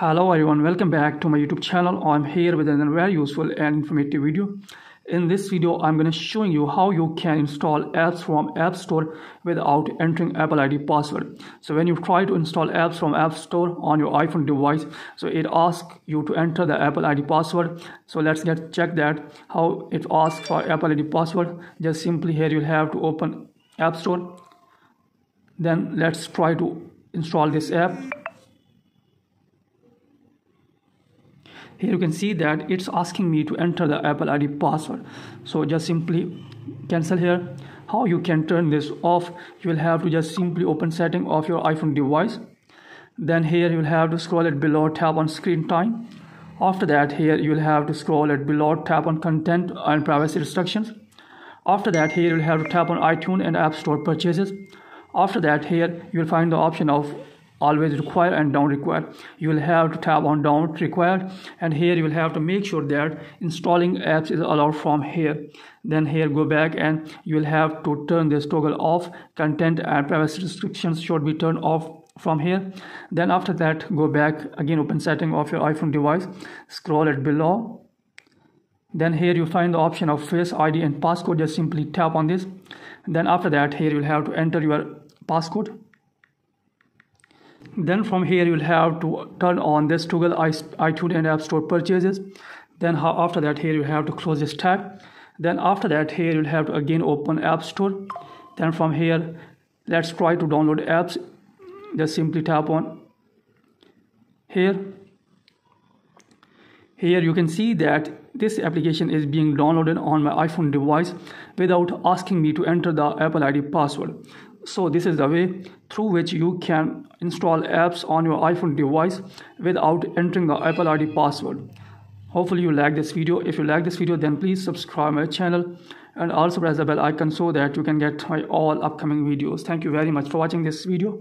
Hello everyone, welcome back to my YouTube channel. I'm here with another very useful and informative video. In this video, I'm going to show you how you can install apps from App Store without entering Apple ID password. So when you try to install apps from App Store on your iPhone device, so it asks you to enter the Apple ID password. So let's get check that how it asks for Apple ID password. Just simply here you'll have to open App Store. Then let's try to install this app here you can see that it's asking me to enter the apple id password. So just simply cancel here. How you can turn this off? You will have to just simply open setting of your iphone device. Then here you will have to scroll it below tap on screen time. After that here you will have to scroll it below tap on content and privacy restrictions. After that here you'll have to tap on itunes and app store purchases. After that here you will find the option of always require and don't require. You will have to tap on don't require and here you will have to make sure that installing apps is allowed from here. Then here go back and you will have to turn this toggle off. Content and privacy restrictions should be turned off from here. Then after that go back again open setting of your iphone device. Scroll it below. Then here you find the option of face id and passcode. Just simply tap on this. Then after that here you'll have to enter your passcode then from here you'll have to turn on this toggle i iTunes and App Store purchases. Then after that here you have to close this tab. Then after that here you'll have to again open App Store. Then from here let's try to download apps. Just simply tap on here. Here you can see that this application is being downloaded on my iPhone device without asking me to enter the Apple ID password so this is the way through which you can install apps on your iphone device without entering the apple id password. Hopefully you like this video. If you like this video then please subscribe my channel and also press the bell icon so that you can get my all upcoming videos. Thank you very much for watching this video